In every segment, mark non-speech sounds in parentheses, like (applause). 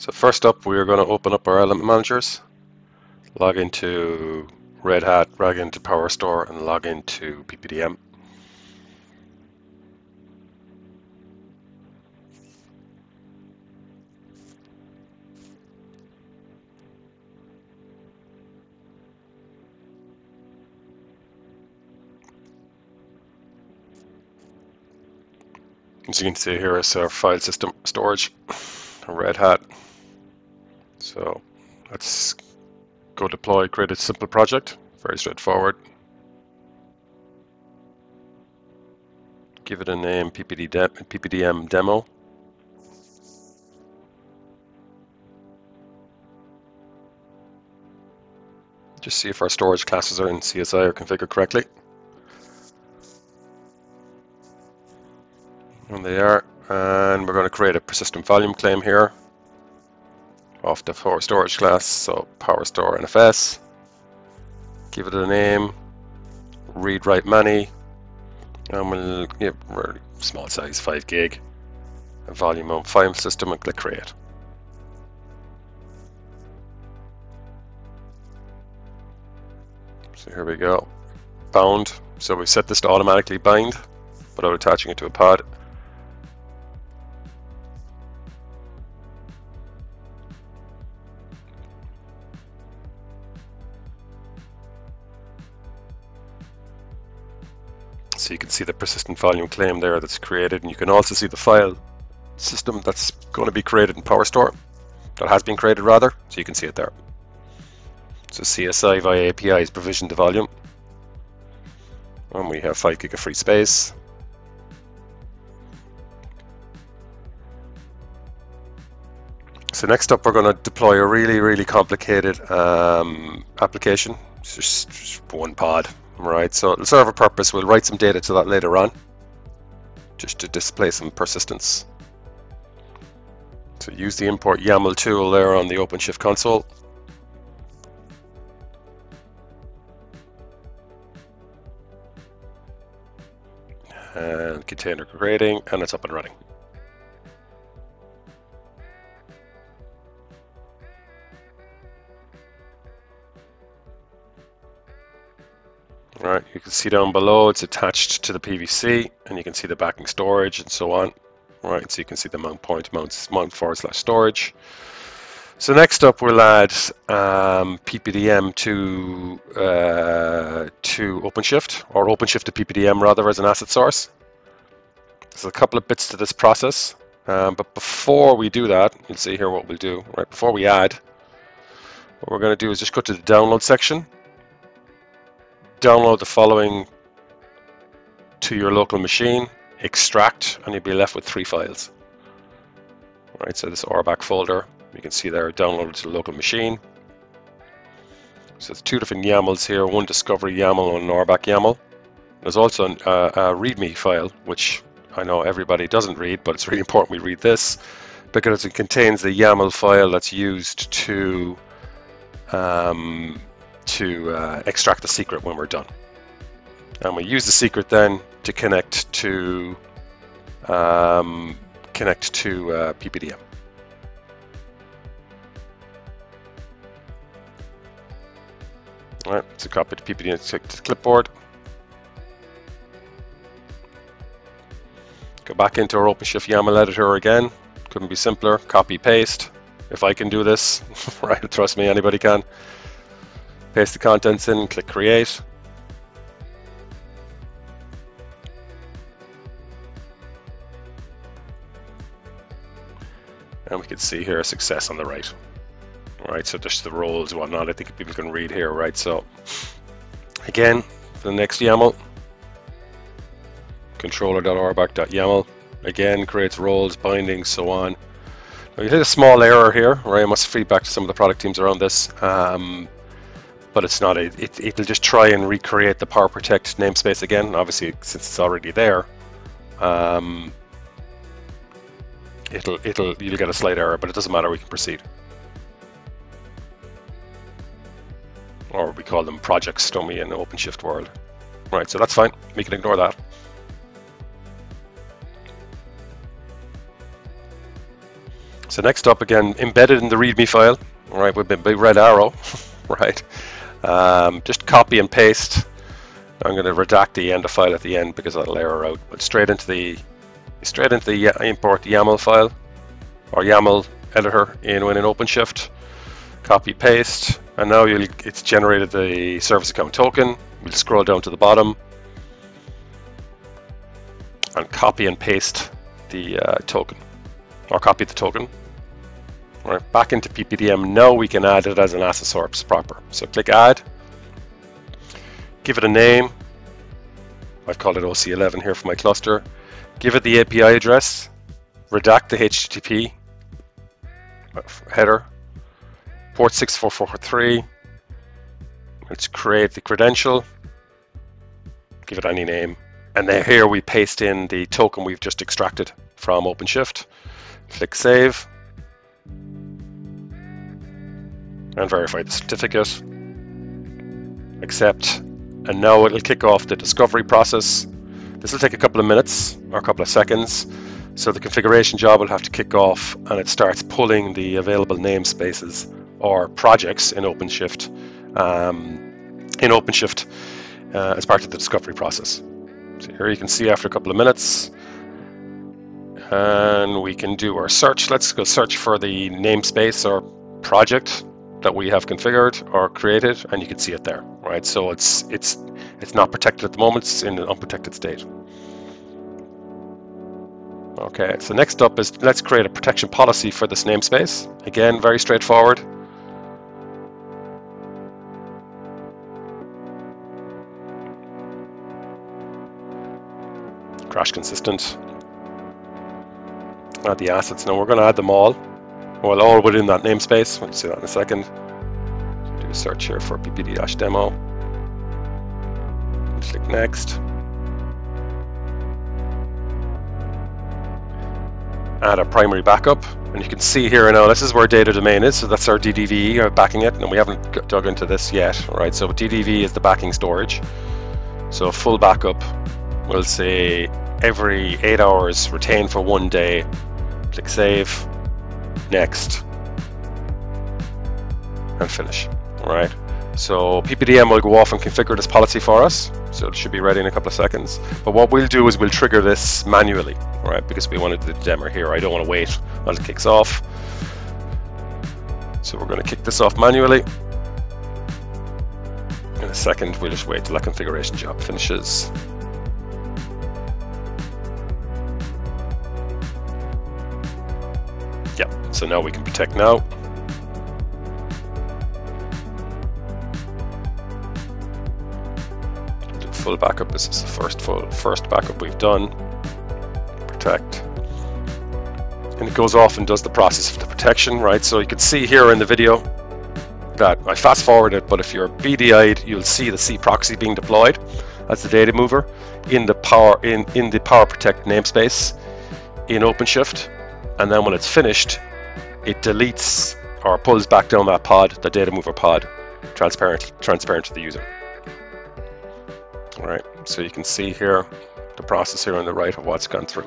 So first up, we're going to open up our element managers, log into Red Hat, log into PowerStore, and log into PPDM. As you can see here is our file system storage, Red Hat. So let's go deploy, create a simple project, very straightforward. Give it a name, PPD de PPDM demo. Just see if our storage classes are in CSI or configured correctly. And they are. And we're going to create a persistent volume claim here of the power storage class. So PowerStore NFS. Give it a name. Read write many. And we'll give really small size 5 gig. A volume of file system and click create. So here we go. Bound. So we set this to automatically bind without attaching it to a pod. So you can see the persistent volume claim there that's created, and you can also see the file system that's going to be created in PowerStore, that has been created rather, so you can see it there. So CSI via API is provisioned the volume, and we have 5 gig of free space. So next up we're going to deploy a really, really complicated um, application. It's just, just one pod, Right, so it'll serve a purpose. We'll write some data to that later on, just to display some persistence. So use the import YAML tool there on the OpenShift console. And container creating, and it's up and running. Can see down below it's attached to the PVC and you can see the backing storage and so on. Right, so you can see the mount point, mount, mount forward slash storage. So next up we'll add um, PPDM to, uh, to OpenShift, or OpenShift to PPDM rather as an asset source. There's a couple of bits to this process, um, but before we do that, you'll see here what we'll do. Right, before we add, what we're going to do is just go to the download section download the following to your local machine, extract, and you'll be left with three files. All right, so this RBAC folder, you can see there, downloaded to the local machine. So it's two different YAMLs here, one discovery YAML and an RBAC YAML. There's also a, a README file, which I know everybody doesn't read, but it's really (laughs) important we read this because it contains the YAML file that's used to um, to uh, extract the secret when we're done. And we use the secret then to connect to um, connect to uh, PPDM. All right, so copy to PPDM to the clipboard. Go back into our OpenShift YAML editor again. Couldn't be simpler. Copy paste. If I can do this, (laughs) right? Trust me, anybody can. Paste the contents in, click create. And we can see here a success on the right. All right, so just the roles and whatnot, I think people can read here, right? So again, for the next YAML, controller.rbac.yaml, again, creates roles, bindings, so on. Now you hit a small error here, right? I must feedback to some of the product teams around this. Um, but it's not a, it, it'll just try and recreate the PowerProtect namespace again obviously since it's already there. Um, it'll it'll you'll get a slight error but it doesn't matter we can proceed. Or we call them projects we in the OpenShift world? Right so that's fine. We can ignore that. So next up again, embedded in the README file, right, with a big red arrow, (laughs) right? Um, just copy and paste. I'm going to redact the end of file at the end because that'll error out. But straight into the straight into the import YAML file or YAML editor in when in OpenShift. Copy paste, and now it's generated the service account token. We'll scroll down to the bottom and copy and paste the uh, token or copy the token. Right, back into PPDM. Now we can add it as an source proper. So click add, give it a name. I've called it OC11 here for my cluster. Give it the API address, redact the HTTP header, port 6443. Let's create the credential, give it any name, and then here we paste in the token we've just extracted from OpenShift. Click Save. And verify the certificate. Accept. And now it'll kick off the discovery process. This will take a couple of minutes or a couple of seconds. So the configuration job will have to kick off and it starts pulling the available namespaces or projects in OpenShift um, in OpenShift uh, as part of the discovery process. So here you can see after a couple of minutes, and we can do our search. Let's go search for the namespace or project that we have configured or created, and you can see it there, right? So it's it's it's not protected at the moment; it's in an unprotected state. Okay, so next up is let's create a protection policy for this namespace. Again, very straightforward. crash consistent. Add the assets. Now we're going to add them all. Well, all within that namespace. We'll see that in a second. Do a search here for ppd-demo. Click next. Add a primary backup. And you can see here now, this is where data domain is. So that's our DDV uh, backing it. And we haven't dug into this yet. Right. So DDV is the backing storage. So full backup we'll say every eight hours retain for one day click save. Next. And finish. All right so PPDM will go off and configure this policy for us. So it should be ready in a couple of seconds. But what we'll do is we'll trigger this manually. All right because we wanted the demo here. I don't want to wait until it kicks off. So we're going to kick this off manually. In a second we'll just wait till that configuration job finishes Yep, so now we can protect now. Full backup. This is the first full first backup we've done. Protect. And it goes off and does the process of the protection, right? So you can see here in the video that I fast forward it, but if you're BDI'd, you'll see the cproxy being deployed as the data mover in the power in, in the PowerProtect namespace in OpenShift. And then when it's finished, it deletes or pulls back down that pod, the data mover pod, transparent, transparent to the user. All right, so you can see here the process here on the right of what's gone through.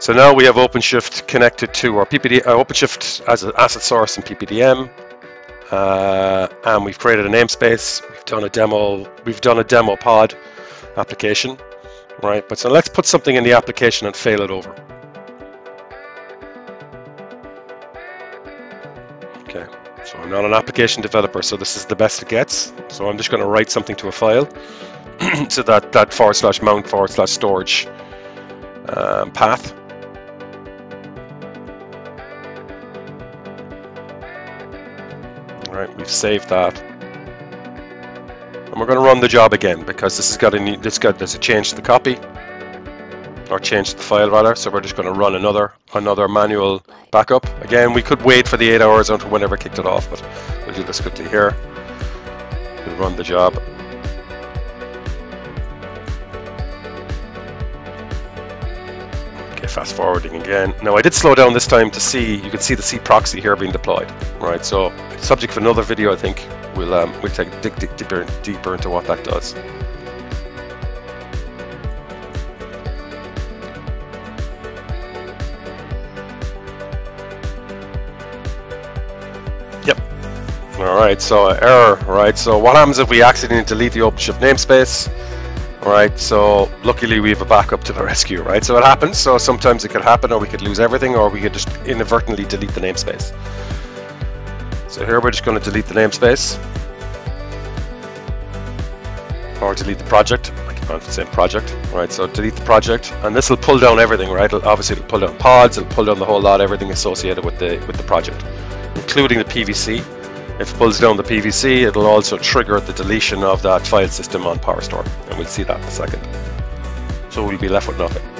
So now we have OpenShift connected to our PPD, uh, OpenShift as an asset source in PPDM, uh, and we've created a namespace. We've done a demo. We've done a demo pod application, right? But so let's put something in the application and fail it over. I'm not an application developer, so this is the best it gets. So I'm just going to write something to a file (clears throat) to that, that forward slash mount forward slash storage um, path. All right, we've saved that. And we're going to run the job again because this has got a new, this got there's a change to the copy or change the file rather. So we're just going to run another another manual backup. Again, we could wait for the eight hours until whenever kicked it off, but we'll do this quickly here. We'll run the job. Okay, fast forwarding again. Now I did slow down this time to see, you can see the cproxy here being deployed. Right, so subject for another video I think, we'll, um, we'll take dig, dig deeper, deeper into what that does. All right, so uh, error, right? So what happens if we accidentally delete the OpenShift namespace? All right, so luckily we have a backup to the (laughs) rescue, right? So it happens, so sometimes it could happen or we could lose everything or we could just inadvertently delete the namespace. So here we're just going to delete the namespace or delete the project. I keep on saying project, right? So delete the project, and this will pull down everything, right? It'll, obviously, it'll pull down pods, it'll pull down the whole lot, everything associated with the with the project, including the PVC. If it pulls down the PVC, it'll also trigger the deletion of that file system on PowerStore, and we'll see that in a second. So we'll be left with nothing.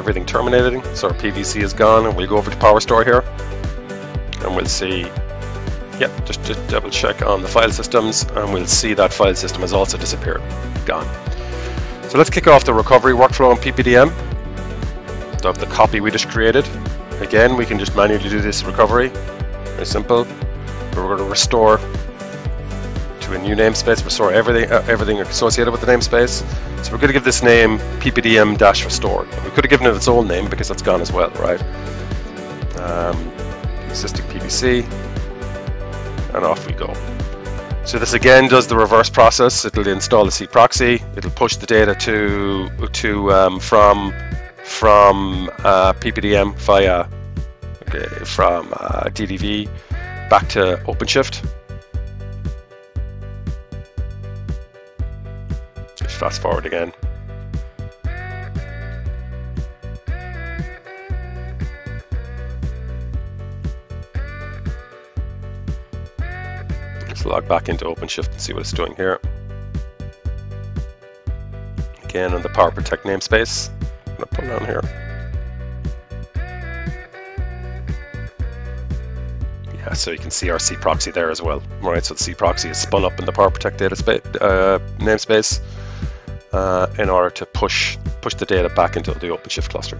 Everything terminated. So our PVC is gone, and we'll go over to PowerStore here, and we'll see. Yep, just, just double check on the file systems, and we'll see that file system has also disappeared, gone. So let's kick off the recovery workflow on PPDM of the copy we just created. Again, we can just manually do this recovery. Very simple. We're going to restore a new namespace, restore everything, uh, everything associated with the namespace. So we're going to give this name ppdm-restore. We could have given it its own name because that's gone as well, right? Um, existing PVC, and off we go. So this again does the reverse process. It'll install the cproxy. It'll push the data to to um, from from uh, PPDM via okay, from uh, DDV back to OpenShift. Fast forward again. Let's log back into OpenShift and see what it's doing here. Again on the PowerProtect namespace. I'm gonna pull down here. Yeah, so you can see our cproxy there as well. Right, so the cproxy is spun up in the Power Protect data uh, namespace uh, in order to push push the data back into the OpenShift cluster.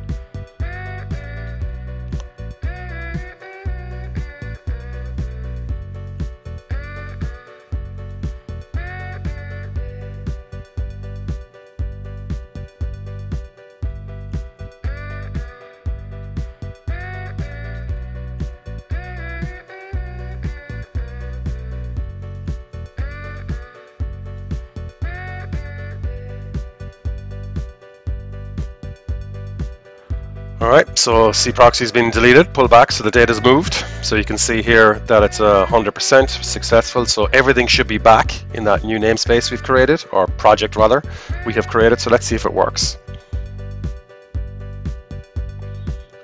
Alright, so cproxy has been deleted, pull back, so the data moved. So you can see here that it's uh, 100% successful, so everything should be back in that new namespace we've created, or project rather, we have created, so let's see if it works.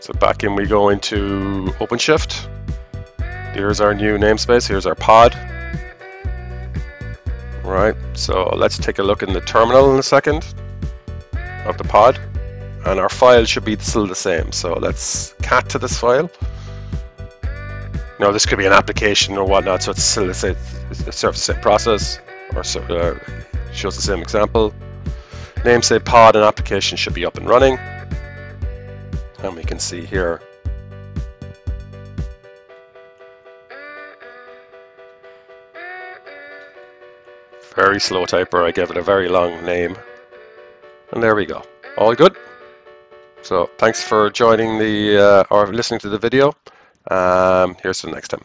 So back in we go into OpenShift. Here's our new namespace, here's our pod. Right, so let's take a look in the terminal in a second of the pod and our file should be still the same. So let's cat to this file. Now this could be an application or whatnot, so it's still the same, it's the same process, or uh, shows the same example. Name say pod and application should be up and running. And we can see here very slow typer, I gave it a very long name. And there we go. All good. So thanks for joining the uh, or listening to the video. Um, here's the next time.